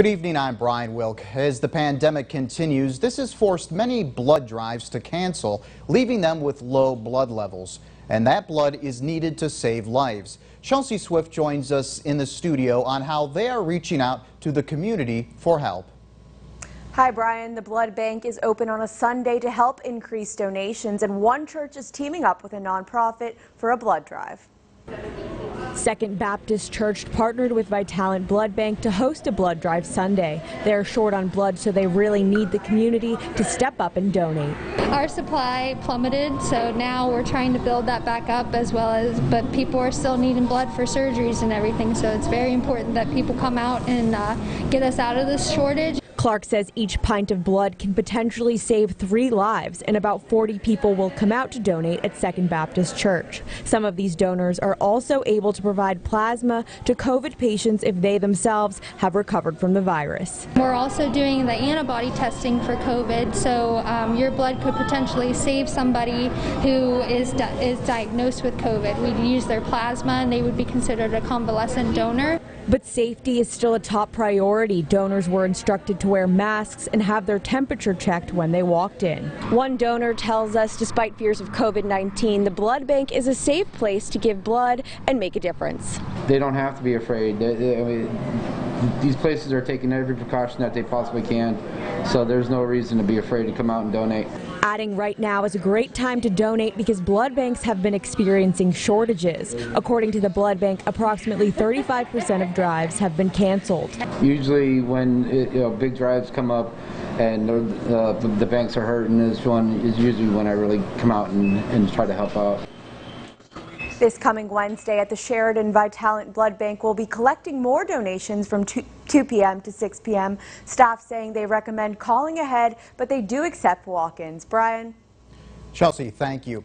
Good evening, I'm Brian Wilk. As the pandemic continues, this has forced many blood drives to cancel, leaving them with low blood levels. And that blood is needed to save lives. Chelsea Swift joins us in the studio on how they are reaching out to the community for help. Hi, Brian. The blood bank is open on a Sunday to help increase donations, and one church is teaming up with a nonprofit for a blood drive. Second Baptist Church partnered with Vitalant Blood Bank to host a blood drive Sunday. They're short on blood, so they really need the community to step up and donate. Our supply plummeted, so now we're trying to build that back up as well as, but people are still needing blood for surgeries and everything, so it's very important that people come out and uh, get us out of this shortage. Clark says each pint of blood can potentially save three lives, and about 40 people will come out to donate at Second Baptist Church. Some of these donors are also able to provide plasma to COVID patients if they themselves have recovered from the virus. We're also doing the antibody testing for COVID, so um, your blood could potentially save somebody who is, di is diagnosed with COVID. We'd use their plasma and they would be considered a convalescent donor. But safety is still a top priority. Donors were instructed to wear masks and have their temperature checked when they walked in. One donor tells us despite fears of COVID-19, the blood bank is a safe place to give blood and make a difference. They don't have to be afraid. They, they, I mean, these places are taking every precaution that they possibly can, so there's no reason to be afraid to come out and donate. Adding right now is a great time to donate because blood banks have been experiencing shortages. According to the blood bank, approximately 35% of drives have been canceled. Usually when it, you know, big drives come up and uh, the banks are hurting, this one is usually when I really come out and, and try to help out. This coming Wednesday at the Sheridan Vitalant Blood Bank will be collecting more donations from 2, 2 p.m. to 6 p.m. Staff saying they recommend calling ahead, but they do accept walk-ins. Brian? Chelsea, thank you.